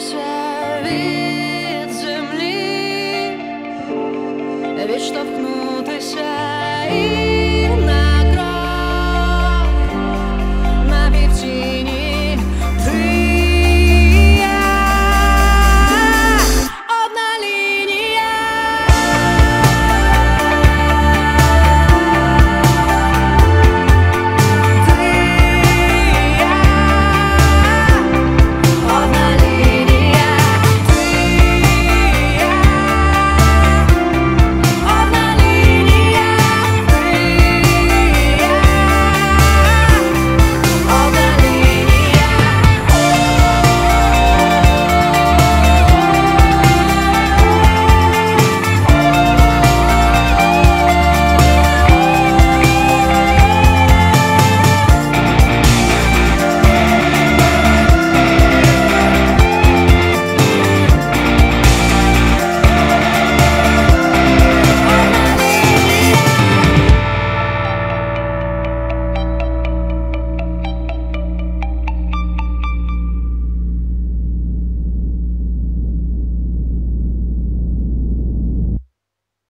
chérie.